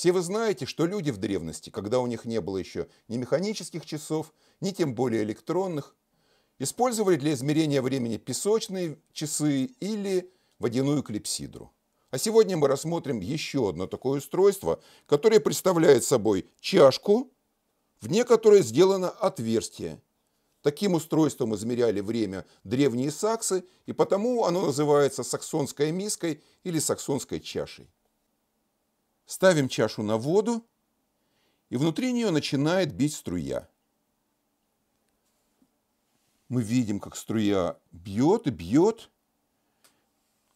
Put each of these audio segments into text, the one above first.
Все вы знаете, что люди в древности, когда у них не было еще ни механических часов, ни тем более электронных, использовали для измерения времени песочные часы или водяную клипсидру. А сегодня мы рассмотрим еще одно такое устройство, которое представляет собой чашку, в которой сделано отверстие. Таким устройством измеряли время древние саксы, и потому оно называется саксонской миской или саксонской чашей. Ставим чашу на воду, и внутри нее начинает бить струя. Мы видим, как струя бьет и бьет.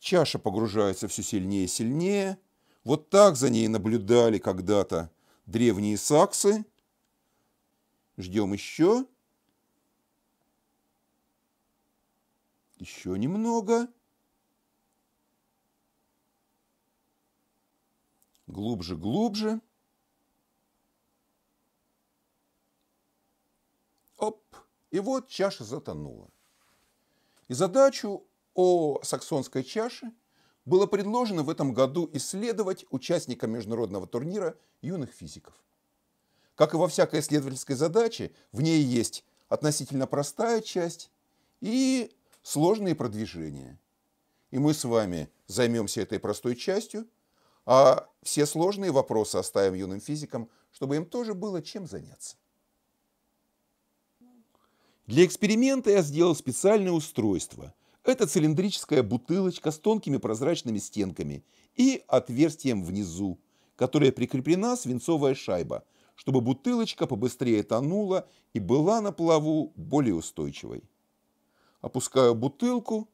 Чаша погружается все сильнее и сильнее. Вот так за ней наблюдали когда-то древние саксы. Ждем еще. Еще немного. Глубже, глубже. Оп. И вот чаша затонула. И задачу о саксонской чаше было предложено в этом году исследовать участникам международного турнира юных физиков. Как и во всякой исследовательской задаче, в ней есть относительно простая часть и сложные продвижения. И мы с вами займемся этой простой частью, а все сложные вопросы оставим юным физикам, чтобы им тоже было чем заняться. Для эксперимента я сделал специальное устройство. Это цилиндрическая бутылочка с тонкими прозрачными стенками и отверстием внизу, которая прикреплена свинцовая шайба, чтобы бутылочка побыстрее тонула и была на плаву более устойчивой. Опускаю бутылку,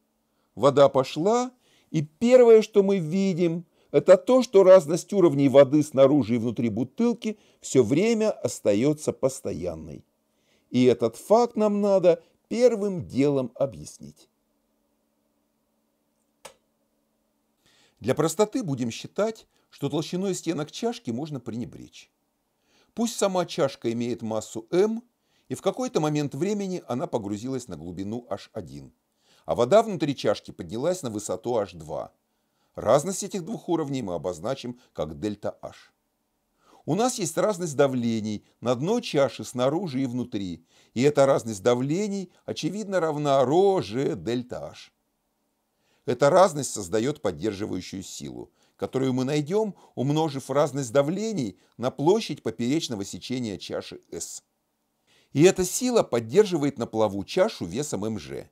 вода пошла, и первое, что мы видим, это то, что разность уровней воды снаружи и внутри бутылки все время остается постоянной. И этот факт нам надо первым делом объяснить. Для простоты будем считать, что толщиной стенок чашки можно пренебречь. Пусть сама чашка имеет массу m, и в какой-то момент времени она погрузилась на глубину h1, а вода внутри чашки поднялась на высоту h2. Разность этих двух уровней мы обозначим как дельта h. У нас есть разность давлений на дно чаши снаружи и внутри, и эта разность давлений очевидно равна ρ, ж, дельта h. Эта разность создает поддерживающую силу, которую мы найдем, умножив разность давлений на площадь поперечного сечения чаши S. И эта сила поддерживает на плаву чашу весом mg.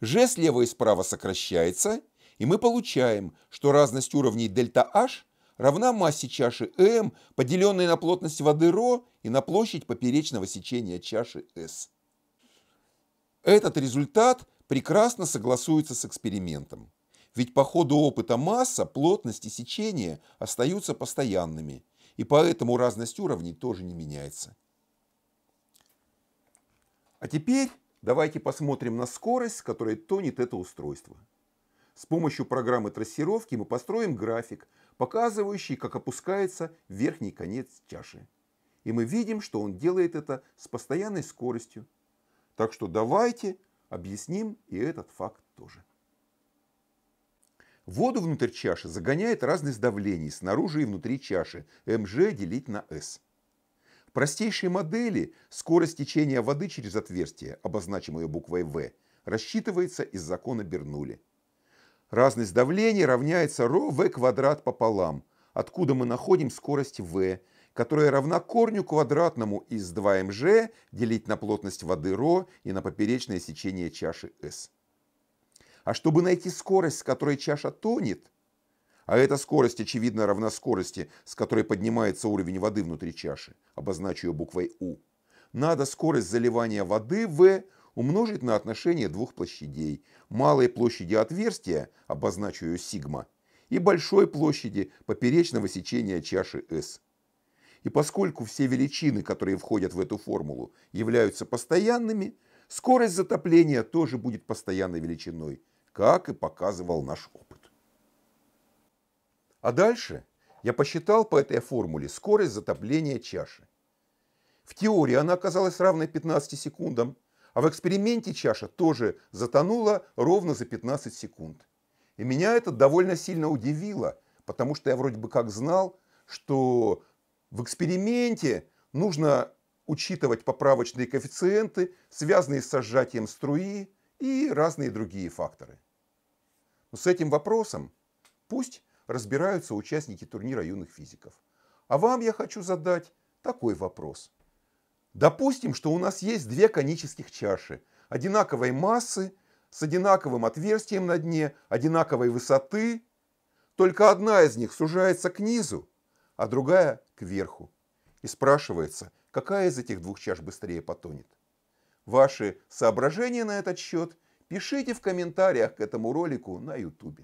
G слева и справа сокращается, и мы получаем, что разность уровней дельта H равна массе чаши m, поделенной на плотность воды ρ и на площадь поперечного сечения чаши S. Этот результат прекрасно согласуется с экспериментом. Ведь по ходу опыта масса, плотность и сечение остаются постоянными, и поэтому разность уровней тоже не меняется. А теперь давайте посмотрим на скорость, с которой тонет это устройство. С помощью программы трассировки мы построим график, показывающий, как опускается верхний конец чаши. И мы видим, что он делает это с постоянной скоростью. Так что давайте объясним и этот факт тоже. Воду внутрь чаши загоняет разность давлений снаружи и внутри чаши mg делить на s. В простейшей модели скорость течения воды через отверстие, обозначимое буквой V, рассчитывается из закона Бернули. Разность давления равняется ρ квадрат пополам, откуда мы находим скорость v, которая равна корню квадратному из 2mg делить на плотность воды ρ и на поперечное сечение чаши s. А чтобы найти скорость, с которой чаша тонет, а эта скорость, очевидно, равна скорости, с которой поднимается уровень воды внутри чаши, обозначу ее буквой U, надо скорость заливания воды v умножить на отношение двух площадей. Малой площади отверстия, обозначу ее сигма, и большой площади поперечного сечения чаши S. И поскольку все величины, которые входят в эту формулу, являются постоянными, скорость затопления тоже будет постоянной величиной, как и показывал наш опыт. А дальше я посчитал по этой формуле скорость затопления чаши. В теории она оказалась равной 15 секундам, а в эксперименте чаша тоже затонула ровно за 15 секунд. И меня это довольно сильно удивило, потому что я вроде бы как знал, что в эксперименте нужно учитывать поправочные коэффициенты, связанные с сжатием струи и разные другие факторы. Но с этим вопросом пусть разбираются участники турнира юных физиков. А вам я хочу задать такой вопрос. Допустим, что у нас есть две конических чаши одинаковой массы, с одинаковым отверстием на дне, одинаковой высоты, только одна из них сужается к низу, а другая к верху. И спрашивается, какая из этих двух чаш быстрее потонет. Ваши соображения на этот счет пишите в комментариях к этому ролику на YouTube.